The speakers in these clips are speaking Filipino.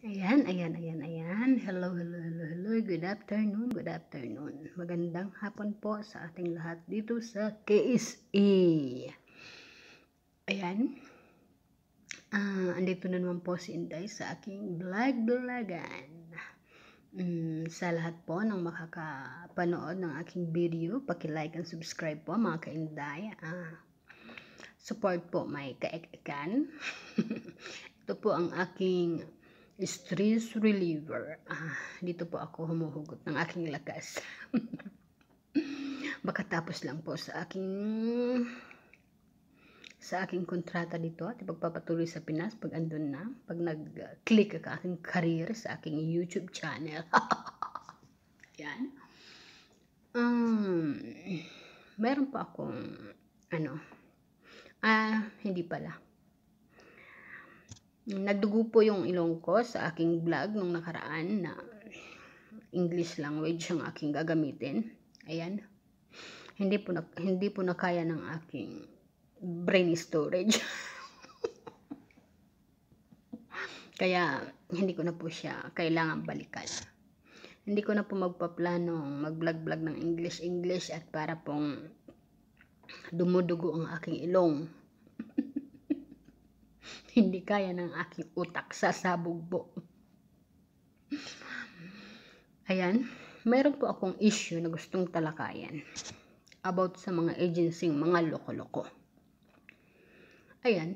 Ayan, ayan, ayan, ayan. Hello, hello, hello, hello. Good afternoon, good afternoon. Magandang hapon po sa ating lahat dito sa KSA. Ayan. Ah, andito na naman po si Inday sa aking vlog-vlogan. Mm, sa lahat po ng makakapanood ng aking video, paki-like and subscribe po mga ka-Inday. Ah, support po may kaek-ekan. Ito po ang aking stress reliever. Ah, dito po ako humuhugot ng aking lakas. Makatapos lang po sa aking sa aking kontrata dito at ipagpapatuloy sa Pinas pag andun na, pag nag-click ka aking career sa aking YouTube channel. Yan. Um, meron pa akong ano, ah, hindi pala nagdugo po yung ilong ko sa aking vlog nung nakaraan na English language ang aking gagamitin. Ayan. Hindi po na, hindi po na kaya ng aking brain storage. kaya hindi ko na po siya kailangan balikan. Hindi ko na po magpaplano mag-vlog-vlog ng English-English at para pong dumudugo ang aking ilong hindi kaya ng aking utak sa sabog Ayan, meron po akong issue na gustong talakayan about sa mga agency mga loko-loko. Ayan,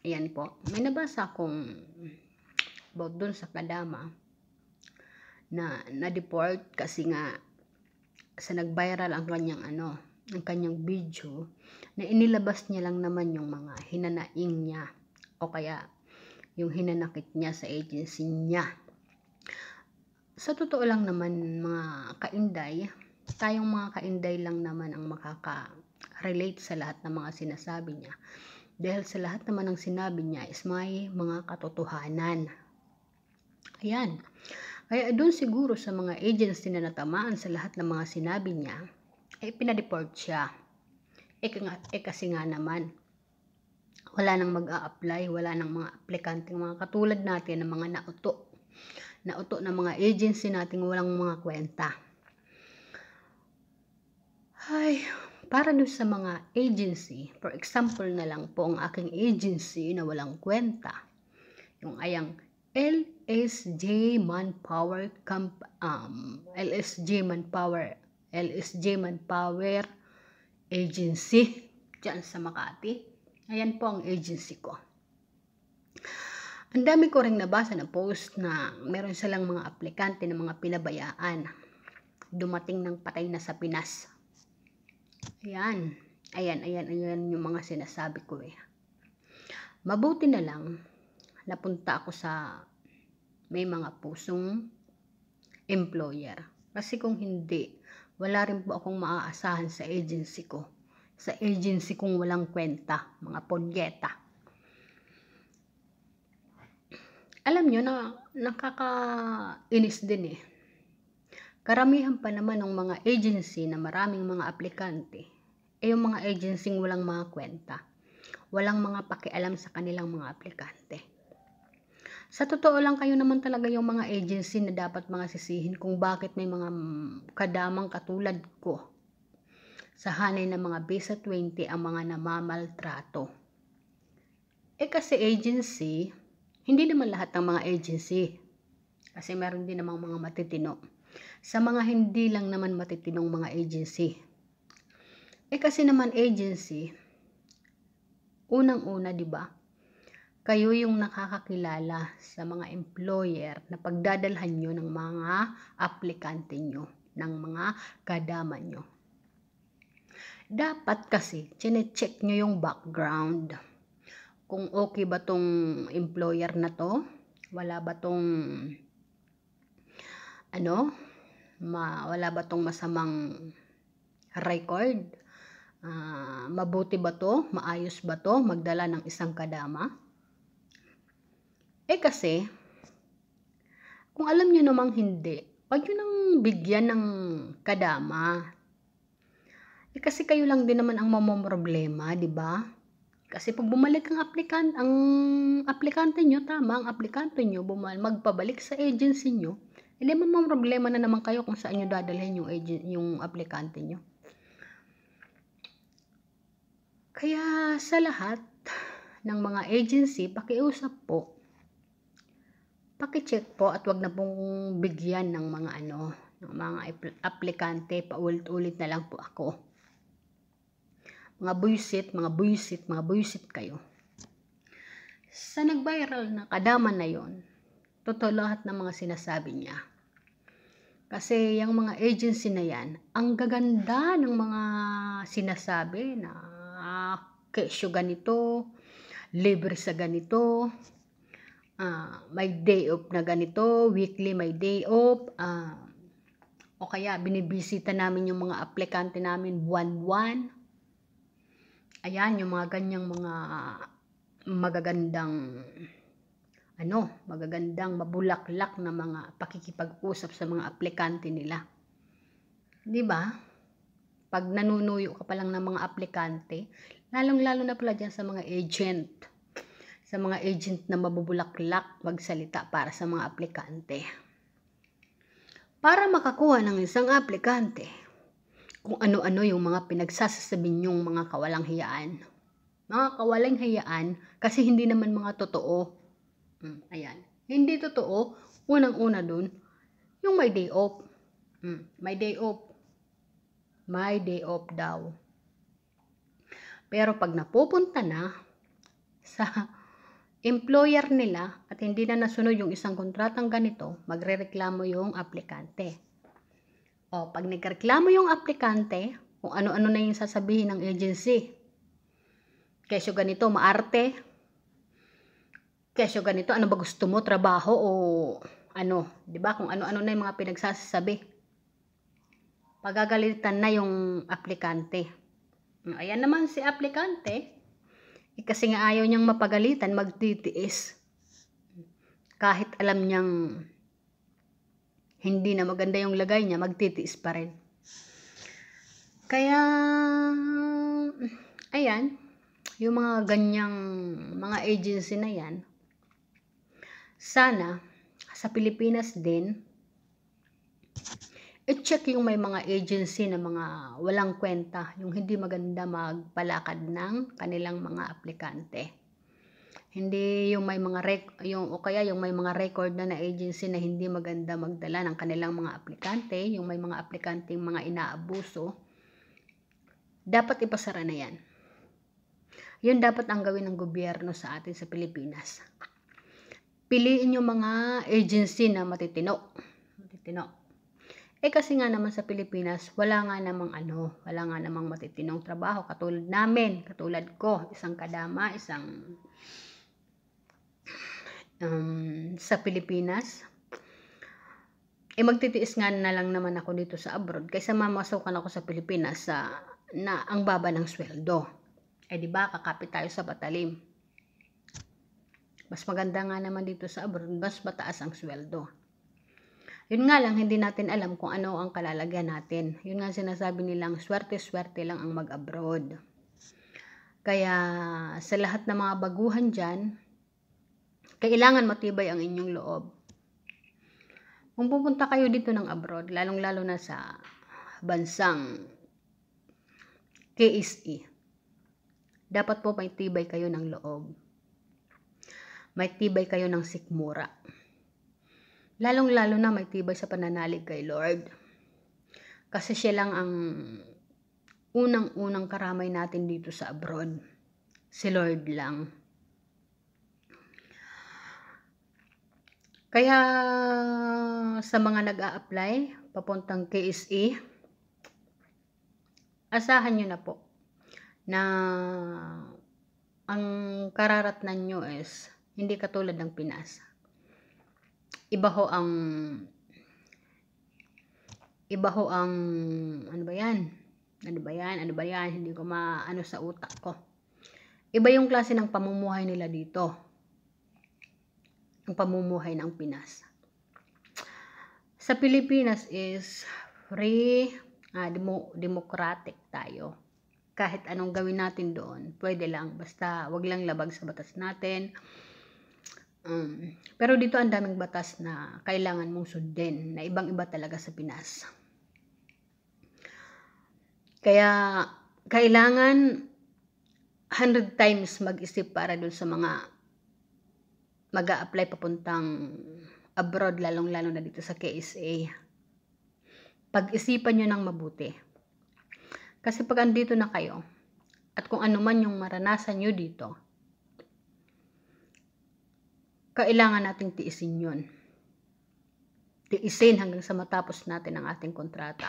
ayan po. May nabasa akong about dun sa kadama na na-deport kasi nga sa nag-viral ang kanyang ano, ang kanyang video na inilabas niya lang naman yung mga hinanaing niya o kaya yung hinanakit niya sa agency niya. Sa totoo lang naman mga kainday, tayong mga kainday lang naman ang makaka-relate sa lahat ng mga sinasabi niya. Dahil sa lahat naman ng sinabi niya is may mga katotohanan. Ayan. Kaya doon siguro sa mga agency na natamaan sa lahat ng mga sinabi niya, ay eh, pinadeport siya. Eh, eh kasi nga naman, wala nang mag-a-apply, wala nang mga aplikante, mga katulad natin ng mga nauto. Nauto ng mga agency nating walang mga kwenta. Ay, para dun sa mga agency, for example na lang po ang aking agency na walang kwenta, yung ayang LSJ Manpower Camp, um, LSJ Manpower, LSJ Manpower Agency, dyan sa Makati Ayan po ang agency ko. Ang dami ko rin nabasa na post na meron silang mga aplikante na mga pinabayaan. Dumating ng patay na sa Pinas. Ayan. Ayan, ayan, ayan yung mga sinasabi ko eh. Mabuti na lang, napunta ako sa may mga pusong employer. Kasi kung hindi, wala rin po akong maaasahan sa agency ko sa agency kung walang kwenta, mga pongyeta. Alam nyo na nakakainis din eh. Karamihan pa naman ng mga agency na maraming mga aplikante, eh yung mga agency walang mga kwenta. Walang mga pakialam sa kanilang mga aplikante. Sa totoo lang kayo naman talaga yung mga agency na dapat mga sisihin kung bakit may mga kadamang katulad ko sa hanay ng mga Visa 20 ang mga namamaltrato. Eh kasi agency, hindi naman lahat ng mga agency. Kasi meron din namang mga matitino. Sa mga hindi lang naman matitinong mga agency. Eh kasi naman agency, unang-una 'di ba? Kayo yung nakakakilala sa mga employer na pagdadalhan nyo ng mga aplikante nyo, ng mga kadama nyo dapat kasi, chine-check nyo yung background. Kung okay ba tong employer na to, wala ba tong ano, ma, wala ba tong masamang record, uh, mabuti ba to, maayos ba to, magdala ng isang kadama. Eh kasi, kung alam nyo namang hindi, wag nyo nang bigyan ng kadama, eh kasi kayo lang din naman ang mamomroblema, di ba? Kasi pag bumalik ang aplikant, ang aplikante nyo, tama, ang aplikante nyo, bumal, magpabalik sa agency nyo, hindi mo mga problema na naman kayo kung saan nyo dadalhin yung, agent, yung aplikante nyo. Kaya sa lahat ng mga agency, pakiusap po, pakicheck po at wag na pong bigyan ng mga ano, ng mga aplikante, paulit-ulit na lang po ako. Mga buisit, mga buisit, mga buisit kayo. Sa nag-viral na kadama na yon, totoo lahat ng mga sinasabi niya. Kasi yung mga agency na yan, ang gaganda ng mga sinasabi na ah, kesyo ganito, libre sa ganito, uh, may day off na ganito, weekly may day off, uh, o kaya binibisita namin yung mga aplikante namin one-one, ayan, yung mga ganyang mga magagandang ano, magagandang mabulaklak na mga pakikipag-usap sa mga aplikante nila. 'Di ba? Pag nanunuyo ka pa lang ng mga aplikante, lalong-lalo na pala diyan sa mga agent. Sa mga agent na mabubulaklak magsalita para sa mga aplikante. Para makakuha ng isang aplikante, kung ano-ano yung mga pinagsasasabi niyong mga kawalang hiyaan. Mga kawalang hiyaan kasi hindi naman mga totoo. Hmm, ayan. Hindi totoo, unang-una dun, yung may day off. Hmm, may day off. May day off daw. Pero pag napupunta na sa employer nila at hindi na nasunod yung isang kontratang ganito, magrereklamo yung aplikante. O, pag nagreklamo yung aplikante, kung ano-ano na yung sasabihin ng agency. Kesyo ganito, maarte. Kesyo ganito, ano ba gusto mo, trabaho o ano, 'di ba? Kung ano-ano na yung mga pinagsasabi. Pagagalitan na yung aplikante. Ayan naman si aplikante. Eh, kasi nga ayaw niyang mapagalitan, magtitiis. Kahit alam niyang hindi na maganda yung lagay niya, magtitiis pa rin. Kaya, ayan, yung mga ganyang mga agency na yan, sana, sa Pilipinas din, i-check yung may mga agency na mga walang kwenta, yung hindi maganda magpalakad ng kanilang mga aplikante. Hindi yung may mga rec- yung o kaya yung may mga record na na agency na hindi maganda magdala ng kanilang mga aplikante, yung may mga aplikante mga inaabuso, dapat ipasara na yan. Yun dapat ang gawin ng gobyerno sa atin sa Pilipinas. Piliin yung mga agency na matitino. Matitino. Eh kasi nga naman sa Pilipinas, wala nga namang ano, wala nga namang matitinong trabaho katulad namin, katulad ko, isang kadama, isang um, sa Pilipinas, eh magtitiis nga na lang naman ako dito sa abroad kaysa mamasukan ako sa Pilipinas sa na ang baba ng sweldo. Eh di ba kakapit tayo sa Batalim. Mas maganda nga naman dito sa abroad, mas mataas ang sweldo. Yun nga lang, hindi natin alam kung ano ang kalalagyan natin. Yun nga sinasabi nilang, swerte-swerte lang ang mag-abroad. Kaya, sa lahat ng mga baguhan dyan, kailangan matibay ang inyong loob. Kung pupunta kayo dito ng abroad, lalong-lalo na sa bansang KSE, dapat po may tibay kayo ng loob. May tibay kayo ng sikmura. Lalong-lalo na may tibay sa pananalig kay Lord. Kasi siya lang ang unang-unang karamay natin dito sa abroad. Si Lord lang. Kaya sa mga nag-a-apply papuntang KSE, asahan nyo na po na ang kararatnan nyo is hindi katulad ng Pinas. Iba ho ang iba ho ang ano ba yan? Ano ba yan? Ano ba yan? Hindi ko maano sa utak ko. Iba yung klase ng pamumuhay nila dito ang pamumuhay ng Pinas. Sa Pilipinas is free, uh, demo, democratic tayo. kahit anong gawin natin doon, pwede lang. Basta wag lang labag sa batas natin. Um, pero dito ang daming batas na kailangan mong sundin, na ibang-iba talaga sa Pinas. Kaya, kailangan 100 times mag-isip para doon sa mga mag apply papuntang abroad, lalong-lalo na dito sa KSA. Pag-isipan nyo ng mabuti. Kasi pag andito na kayo, at kung ano man yung maranasan nyo dito, kailangan nating tiisin yun. Tiisin hanggang sa matapos natin ang ating kontrata.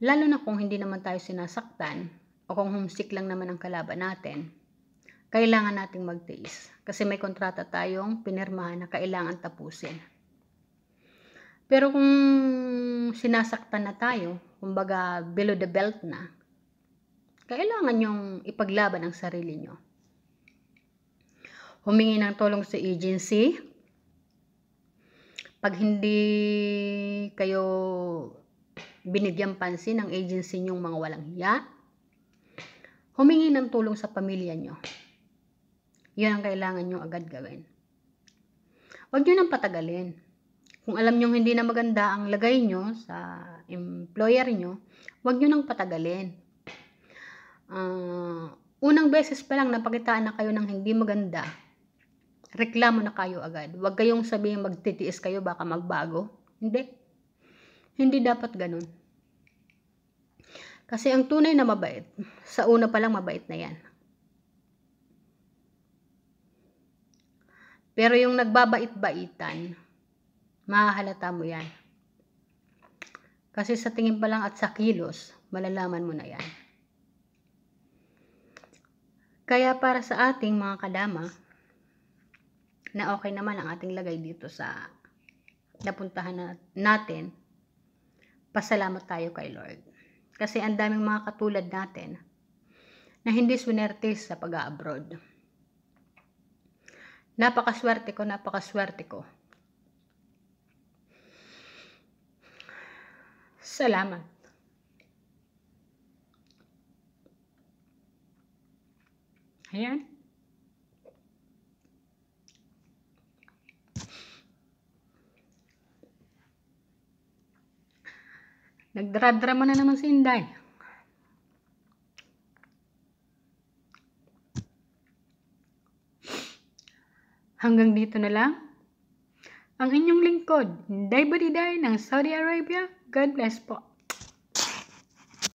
Lalo na kung hindi naman tayo sinasaktan o kung homesick lang naman ang kalaban natin, kailangan nating magtiis kasi may kontrata tayong pinirmahan na kailangan tapusin. Pero kung sinasaktan na tayo, kumbaga below the belt na, kailangan yung ipaglaban ang sarili nyo humingi ng tulong sa agency. Pag hindi kayo binigyan pansin ng agency nyong mga walang hiya, humingi ng tulong sa pamilya nyo. Yan ang kailangan nyo agad gawin. Huwag nyo nang patagalin. Kung alam nyo hindi na maganda ang lagay nyo sa employer nyo, huwag nyo nang patagalin. Uh, unang beses pa lang napakitaan na kayo ng hindi maganda, reklamo na kayo agad. Huwag kayong sabihin magtitiis kayo, baka magbago. Hindi. Hindi dapat ganun. Kasi ang tunay na mabait, sa una pa lang mabait na yan. Pero yung nagbabait-baitan, mahahalata mo yan. Kasi sa tingin pa lang at sa kilos, malalaman mo na yan. Kaya para sa ating mga kadama, na okay naman ang ating lagay dito sa napuntahan na, natin, pasalamat tayo kay Lord. Kasi ang daming mga katulad natin na hindi swerte sa pag-abroad. Napakaswerte ko, napakaswerte ko. Salamat. Ayan. Nagdradrama na naman si Inday. Hanggang dito na lang. Ang inyong lingkod, Inday Badiday ng Saudi Arabia. God bless po.